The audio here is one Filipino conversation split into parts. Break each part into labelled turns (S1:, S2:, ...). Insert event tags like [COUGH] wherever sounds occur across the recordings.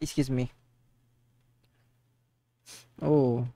S1: Excuse me. Oh.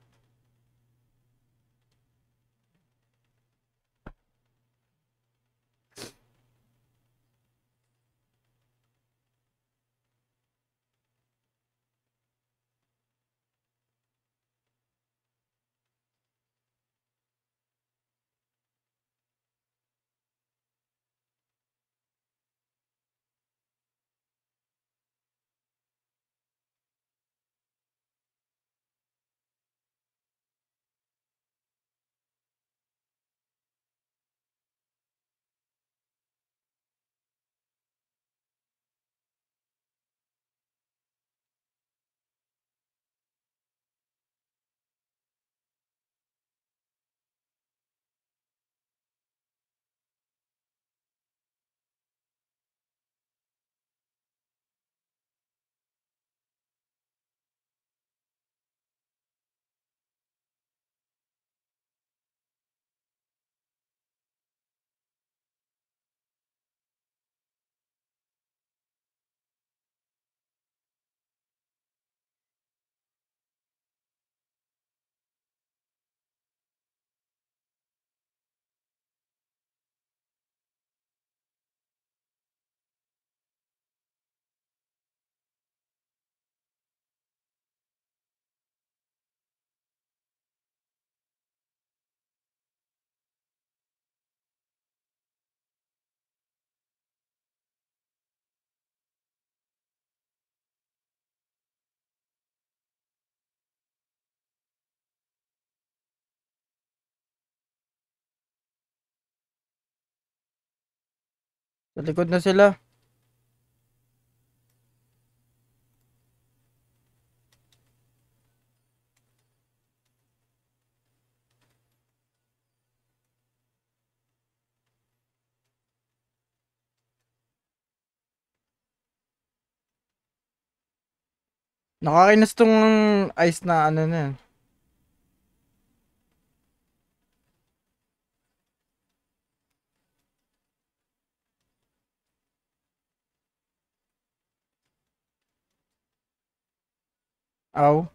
S1: Sa likod na sila. Nakakainis tong ice na ano na yan. Aw.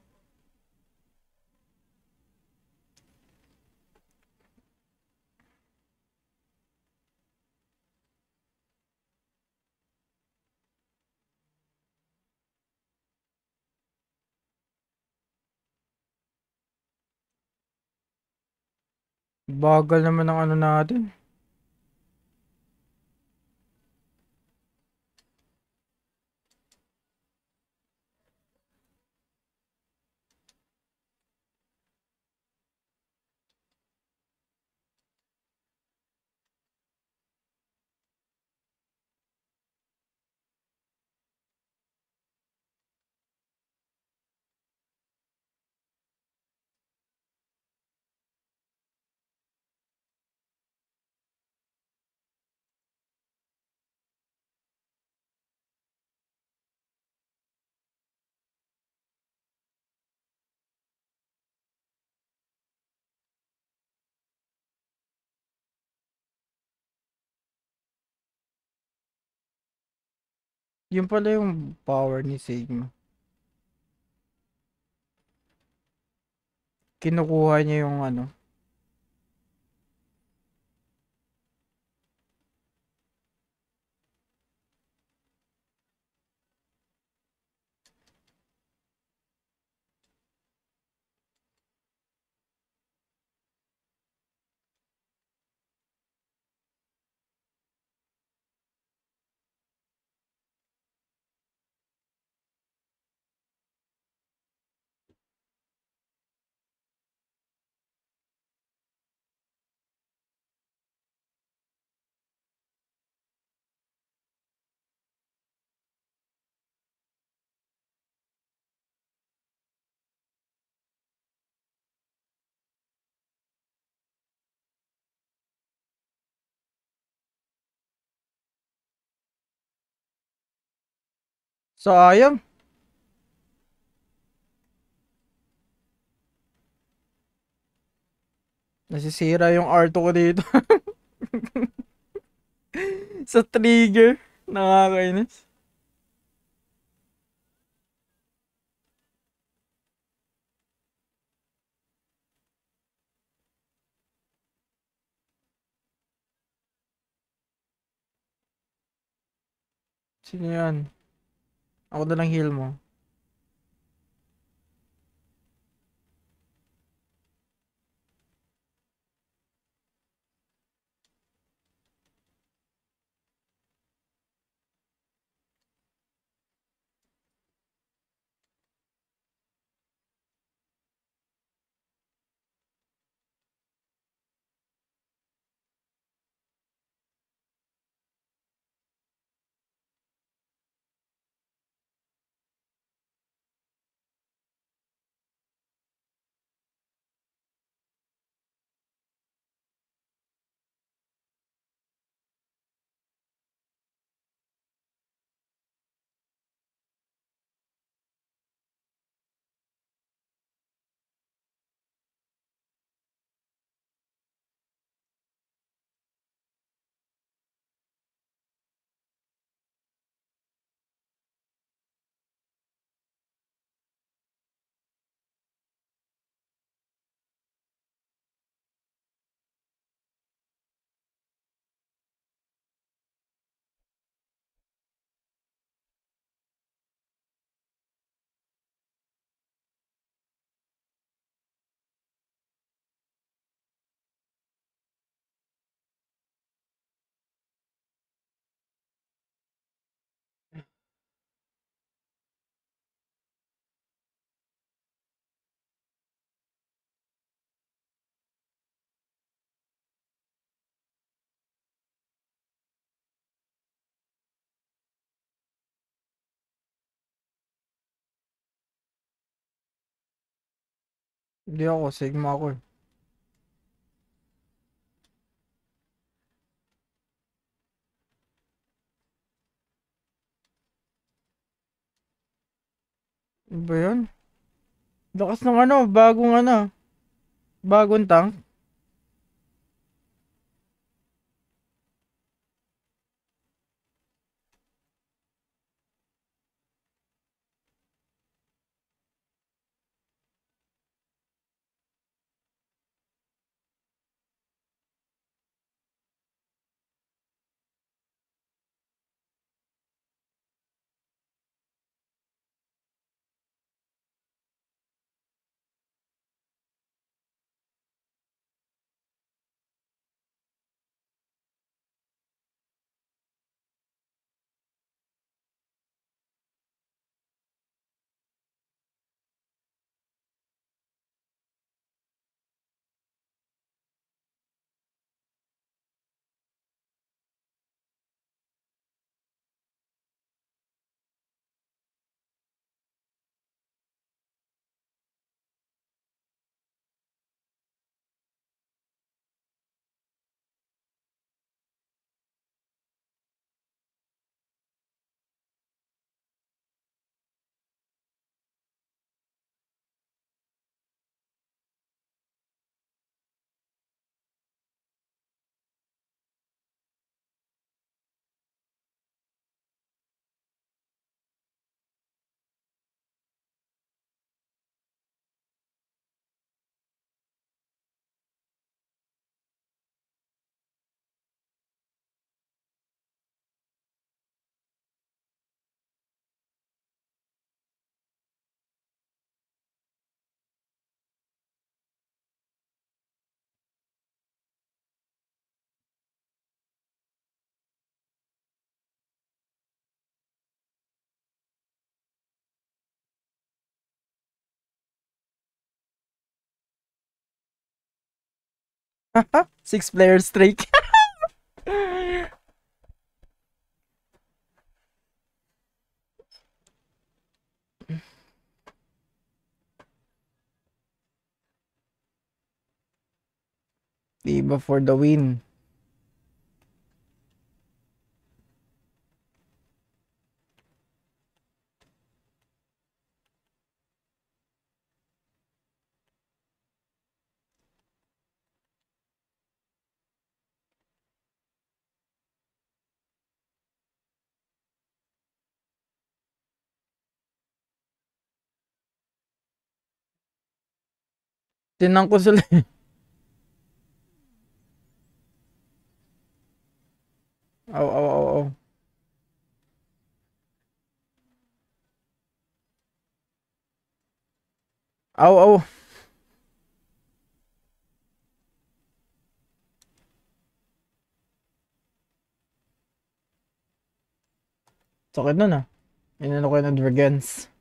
S1: Bagal naman ng ano natin. Yun pala yung power ni Sigma. Kinukuha niya yung ano. So, Sayang. Nasisira yung R2 ko dito. [LAUGHS] Sa trigger. Nakakainis. Sino yan? Ako na lang heal mo. Hindi ako, Sigma ako eh. Ano ba yun? Lakas ng ano, bagong ano. Bagong tank. [LAUGHS] Six player streak. [LAUGHS] Diba for the win. Tinan ko sila. Aw, aw, aw, aw. Aw, aw. Sakit nun ah. Inano ko yung advergence.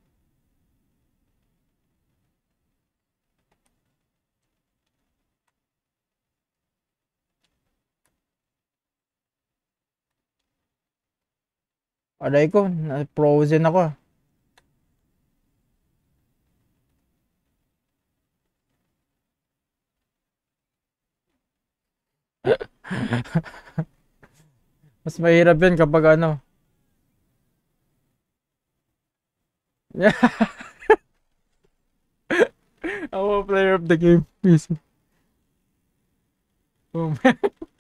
S1: Aray ko, frozen ako. [LAUGHS] Mas mahirap yun kapag ano. [LAUGHS] Ako player of the game. Please. Boom. [LAUGHS]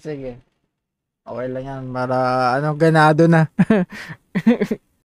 S1: Sige. Okay lang yan para ano ganado na. [LAUGHS]